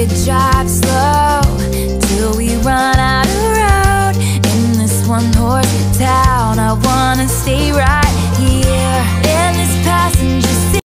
it drive slow till we run out of road in this one horse town. I wanna stay right.